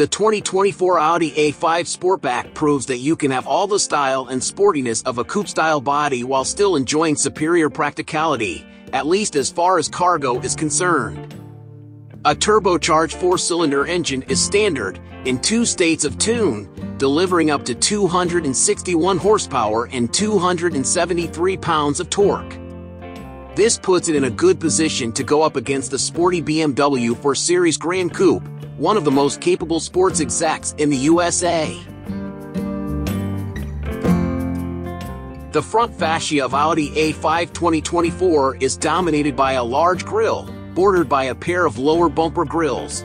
The 2024 Audi A5 Sportback proves that you can have all the style and sportiness of a coupe-style body while still enjoying superior practicality, at least as far as cargo is concerned. A turbocharged four-cylinder engine is standard, in two states of tune, delivering up to 261 horsepower and 273 pounds of torque. This puts it in a good position to go up against the sporty BMW 4 Series Gran Coupe, one of the most capable sports execs in the USA. The front fascia of Audi A5 2024 is dominated by a large grille, bordered by a pair of lower bumper grilles.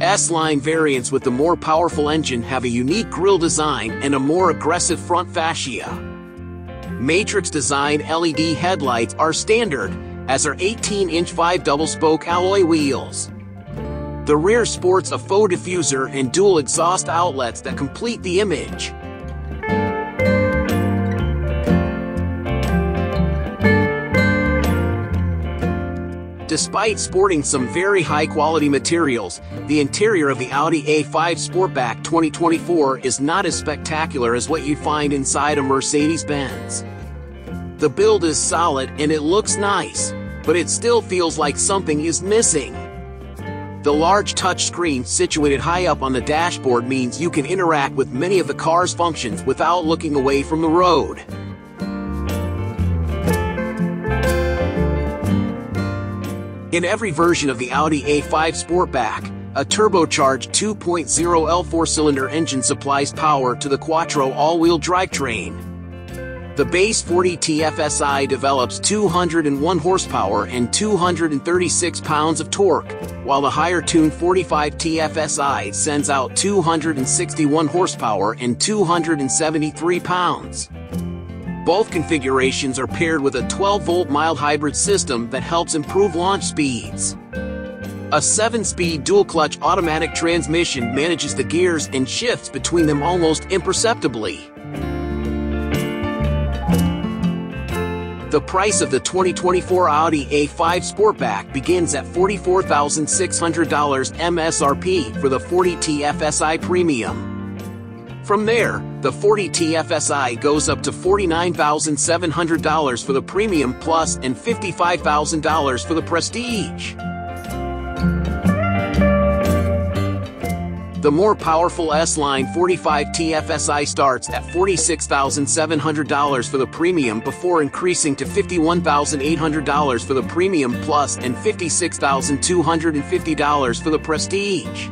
S-Line variants with the more powerful engine have a unique grille design and a more aggressive front fascia. Matrix design LED headlights are standard, as are 18-inch 5 double-spoke alloy wheels. The rear sports a faux diffuser and dual exhaust outlets that complete the image. Despite sporting some very high-quality materials, the interior of the Audi A5 Sportback 2024 is not as spectacular as what you find inside a Mercedes-Benz. The build is solid and it looks nice, but it still feels like something is missing. The large touchscreen situated high up on the dashboard means you can interact with many of the car's functions without looking away from the road. In every version of the Audi A5 Sportback, a turbocharged 2.0L four-cylinder engine supplies power to the Quattro all-wheel drivetrain. The base 40 TFSI develops 201 horsepower and 236 pounds of torque, while the higher-tuned 45 TFSI sends out 261 horsepower and 273 pounds. Both configurations are paired with a 12-volt mild hybrid system that helps improve launch speeds. A 7-speed dual-clutch automatic transmission manages the gears and shifts between them almost imperceptibly. The price of the 2024 Audi A5 Sportback begins at $44,600 MSRP for the 40 TFSI Premium. From there, the 40 TFSI goes up to $49,700 for the Premium Plus and $55,000 for the Prestige. The more powerful S-Line 45 TFSI starts at $46,700 for the Premium before increasing to $51,800 for the Premium Plus and $56,250 for the Prestige.